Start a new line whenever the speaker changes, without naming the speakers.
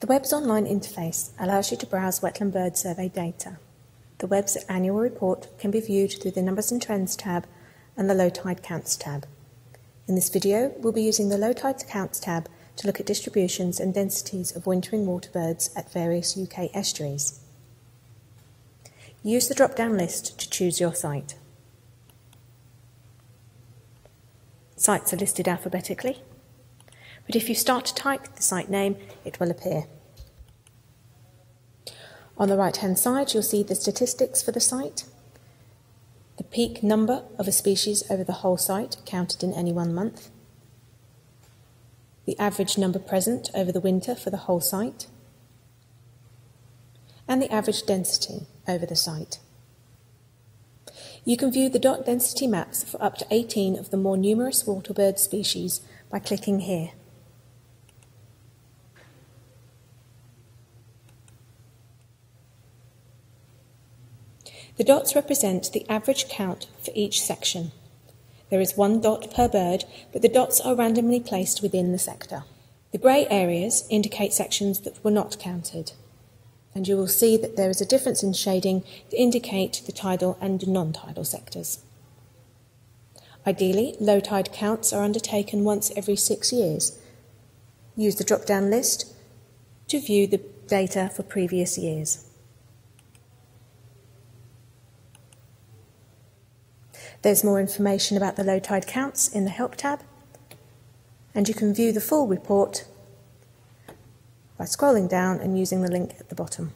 The WeBS online interface allows you to browse wetland bird survey data. The WeBS annual report can be viewed through the Numbers and Trends tab and the Low Tide Counts tab. In this video, we'll be using the Low Tide Counts tab to look at distributions and densities of wintering water birds at various UK estuaries. Use the drop-down list to choose your site. Sites are listed alphabetically but if you start to type the site name, it will appear. On the right hand side, you'll see the statistics for the site, the peak number of a species over the whole site counted in any one month, the average number present over the winter for the whole site, and the average density over the site. You can view the dot density maps for up to 18 of the more numerous waterbird species by clicking here. The dots represent the average count for each section. There is one dot per bird, but the dots are randomly placed within the sector. The grey areas indicate sections that were not counted, and you will see that there is a difference in shading to indicate the tidal and non-tidal sectors. Ideally, low tide counts are undertaken once every six years. Use the drop-down list to view the data for previous years. There's more information about the low tide counts in the Help tab, and you can view the full report by scrolling down and using the link at the bottom.